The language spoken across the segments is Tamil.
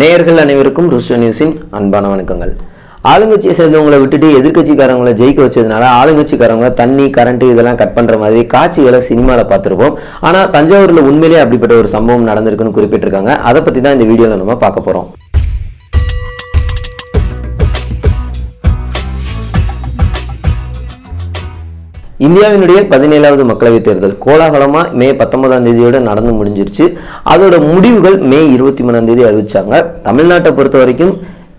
நேயர்கள் அனைவருக்கும் ருஷ்ய நியூஸின் அன்பான வணக்கங்கள். ஆளுங்கட்சியை சேர்ந்தவங்களை விட்டுட்டு எதிர்கட்சிக்காரங்களை ஜெயிக்க வச்சதுனால ஆளுங்கட்சிக்காரங்க தண்ணி கரண்ட் இதெல்லாம் கட் பண்ற மாதிரி காட்சிகளை சினிமாவில் பார்த்துருப்போம். ஆனா தஞ்சாவூர்ல உண்மையிலேயே அப்படிப்பட்ட ஒரு சம்பவம் நடந்திருக்குன்னு குறிப்பிட்டிருக்காங்க. அதை பத்தி தான் இந்த வீடியோவில் நம்ம பார்க்க போகிறோம் இந்தியாவினுடைய பதினேழாவது மக்களவைத் தேர்தல் கோலாகலமாக மே பத்தொன்பதாம் தேதியோட நடந்து முடிஞ்சிருச்சு. அதோட முடிவுகள் மே இருபத்தி மூணாம் தேதி அறிவிச்சாங்க. தமிழ்நாட்டை பொறுத்த வரைக்கும்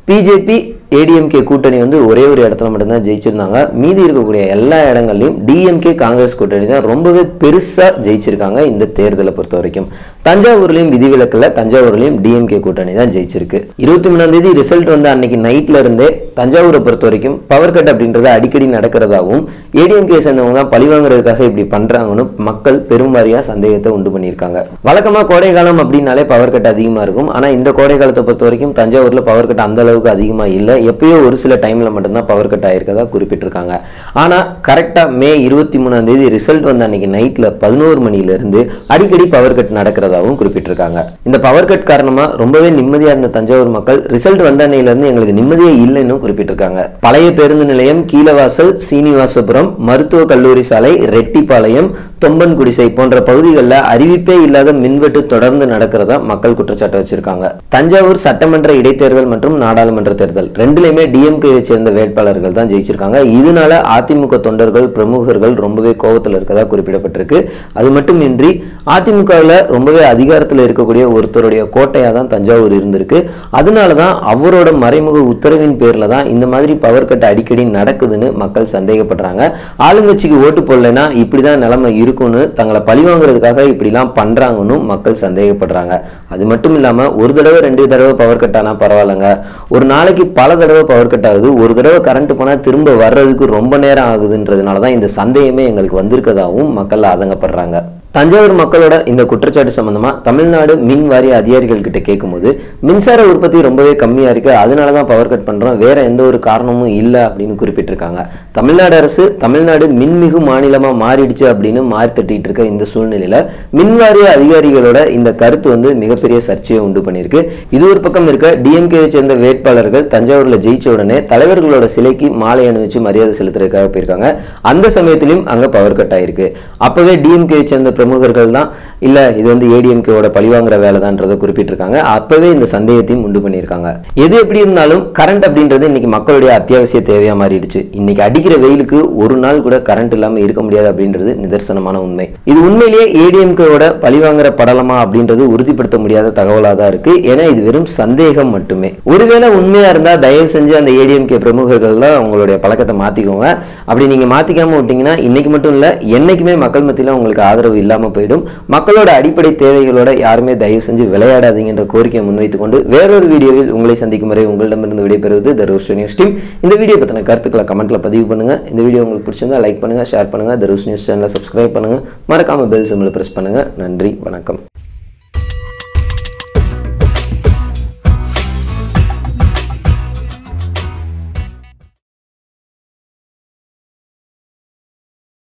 பிஜேபி ஏடிஎம்கே கூட்டணி வந்து ஒரே ஒரு இடத்துல மட்டும்தான் ஜெயிச்சிருந்தாங்க. மீதி இருக்கக்கூடிய எல்லா இடங்கள்லையும் டிஎம்கே காங்கிரஸ் கூட்டணி தான் ரொம்பவே பெருசாக ஜெயிச்சிருக்காங்க இந்த தேர்தலை பொறுத்த வரைக்கும் தஞ்சாவூர்லேயும் விதிவிலக்கில் தஞ்சாவூர்லேயும் டிஎம்கே கூட்டணி தான் ஜெயிச்சிருக்கு. இருபத்தி மூணாம் தேதி ரிசல்ட் வந்து அன்னைக்கு நைட்ல இருந்தே தஞ்சாவூரை பொறுத்த வரைக்கும் பவர் கட் அப்படின்றது அடிக்கடி நடக்கிறதாவும் ஏடிஎம்கே சேர்ந்தவங்க தான் பழிவாங்கிறதுக்காக இப்படி பண்றாங்கன்னு மக்கள் பெரும்பாரியா சந்தேகத்தை உண்டு பண்ணியிருக்காங்க. வழக்கமா கோடை காலம் அப்படின்னாலே பவர் கட் அதிகமா இருக்கும். ஆனா இந்த கோடை காலத்தை பொறுத்த வரைக்கும் தஞ்சாவூர்ல பவர் கட் அந்த அளவுக்கு அதிகமா இல்லை. எப்பயோ ஒரு சில டைம்ல மட்டும்தான் பவர் கட் ஆயிருக்கதா குறிப்பிட்டிருக்காங்க. ஆனா கரெக்டா மே இருபத்தி மூணாம் தேதி ரிசல்ட் வந்த அன்னைக்கு நைட்ல பதினோரு மணில இருந்து அடிக்கடி பவர் கட் நடக்கிறதாவும் குறிப்பிட்டிருக்காங்க. இந்த பவர் கட் காரணமா ரொம்பவே நிம்மதியா இருந்த தஞ்சாவூர் மக்கள் ரிசல்ட் வந்த அன்னையில இருந்து எங்களுக்கு நிம்மதியே இல்லைன்னு குறிப்பிட்டிருக்காங்க. பழைய பேருந்து நிலையம் கீழவாசல் சீனிவாசபுரம் மருத்துவ கல்லூரி சாலை ரெட்டிப்பாளையம் தொம்பன் குடிசை போன்ற பகுதிகளில் அறிவிப்பே இல்லாத மின்வெட்டு தொடர்ந்து நடக்கிறதா மக்கள் குற்றச்சாட்டு வச்சிருக்காங்க. தஞ்சாவூர் சட்டமன்ற இடைத்தேர்தல் மற்றும் நாடாளுமன்ற தேர்தல் ரெண்டுலையுமே டிஎம்கேவை சேர்ந்த வேட்பாளர்கள் தான் ஜெயிச்சிருக்காங்க. இதனால அதிமுக தொண்டர்கள் பிரமுகர்கள் ரொம்பவே கோபத்தில் இருக்கதா குறிப்பிடப்பட்டிருக்கு. அது மட்டுமின்றி அதிமுகவில் ரொம்பவே அதிகாரத்தில் இருக்கக்கூடிய ஒருத்தருடைய கோட்டையாக தான் தஞ்சாவூர் இருந்திருக்கு. அதனால தான் அவரோட மறைமுக உத்தரவின் பேரில் தான் இந்த மாதிரி பவர் கட் அடிக்கடி நடக்குதுன்னு மக்கள் சந்தேகப்படுறாங்க. ஆளுங்கட்சிக்கு ஓட்டு போடலைன்னா இப்படி தான் நிலைமை இருக்கும்னு தங்களை பழி வாங்குறதுக்காக இப்படிலாம் பண்ணுறாங்கன்னு மக்கள் சந்தேகப்படுறாங்க. அது மட்டும் இல்லாமல் ஒரு தடவை ரெண்டு தடவை பவர் கட் ஆனால் பரவாயில்லைங்க. ஒரு நாளைக்கு பல தடவை பவர் கட் ஆகுது. ஒரு தடவை கரண்ட் போனால் திரும்ப வர்றதுக்கு ரொம்ப நேரம் ஆகுதுன்றதுனால தான் இந்த சந்தேகமே எங்களுக்கு வந்திருக்கதாகவும் மக்கள் ஆதங்கப்படுறாங்க. தஞ்சாவூர் மக்களோட இந்த குற்றச்சாட்டு சம்பந்தமா தமிழ்நாடு மின் வாரிய அதிகாரிகள் கிட்ட கேட்கும்போது மின்சார உற்பத்தி ரொம்பவே கம்மியா இருக்கு. அதனால தான் பவர் கட் பண்றோம். வேற எந்த ஒரு காரணமும் இல்லை அப்படின்னு குறிப்பிட்டிருக்காங்க. தமிழ்நாடு அரசு தமிழ்நாடு மின்மிகு மாநிலமா மாறிடுச்சு அப்படின்னு மாறி தட்டிட்டு இருக்க இந்த சூழ்நிலையில மின் வாரிய அதிகாரிகளோட இந்த கருத்து வந்து மிகப்பெரிய சர்ச்சையை உண்டு பண்ணியிருக்கு. இது ஒரு பக்கம் இருக்க டிஎம்கேவை சேர்ந்த வேட்பாளர்கள் தஞ்சாவூர்ல ஜெயிச்ச உடனே தலைவர்களோட சிலைக்கு மாலை அணிவிச்சு மரியாதை செலுத்துறதுக்காக போயிருக்காங்க. அந்த சமயத்திலும் அங்க பவர் கட் ஆயிருக்கு. அப்பவே டிஎம்கேவை சேர்ந்த பிரமுகர்கள் தான். இல்லை இது வந்து ஏடிஎம்கேவோட பழிவாங்குற வேலை தான்றதை குறிப்பிட்டிருக்காங்க. அப்பவே இந்த சந்தேகத்தையும் உண்டு பண்ணியிருக்காங்க. எது எப்படி இருந்தாலும் கரண்ட் அப்படின்றது இன்னைக்கு மக்களுடைய அத்தியாவசிய தேவையாக மாறிடுச்சு. இன்னைக்கு அடிக்கிற வெயிலுக்கு ஒரு நாள் கூட கரண்ட் இல்லாம இருக்க முடியாது அப்படின்றது நிதர்சனமான உண்மை. இது உண்மையிலேயே ஏடிஎம்கேவோட பழிவாங்குற படலமா அப்படின்றது உறுதிப்படுத்த முடியாத தகவலா தான் இருக்கு. ஏன்னா இது வெறும் சந்தேகம் மட்டுமே. ஒருவேளை உண்மையா இருந்தா தயவு செஞ்சு அந்த ஏடிஎம்கே பிரமுகர்கள்லாம் உங்களுடைய பழக்கத்தை மாத்திக்கோங்க. அப்படி நீங்க மாத்திக்காம விட்டீங்கன்னா இன்னைக்கு மட்டும் இல்ல என்னைக்குமே மக்கள் மத்தியில் உங்களுக்கு ஆதரவு இல்லை இல்லாமல் போயிடும். மக்களோட அடிப்படை தேவைகளோட யாருமே தயவு செஞ்சு விளையாடாதீங்கன்ற கோரிக்கையை முன்வைத்துக் கொண்டு வேறொரு வீடியோவில் உங்களை சந்திக்கும் வரை உங்களிடமிருந்து விடைபெறுவது த ரோஸ்ட் நியூஸ் டீம் இந்த வீடியோ பற்றின கருத்துக்களை கமெண்ட்டில் பதிவு பண்ணுங்க. இந்த வீடியோ உங்களுக்கு பிடிச்சிருந்தா லைக் பண்ணுங்க ஷேர் பண்ணுங்க. த ரோஸ் நியூஸ் சேனலை சப்ஸ்கிரைப் பண்ணுங்கள் மறக்காமல் பெல் சிம்மில் பிரஸ் பண்ணுங்க. நன்றி வணக்கம்.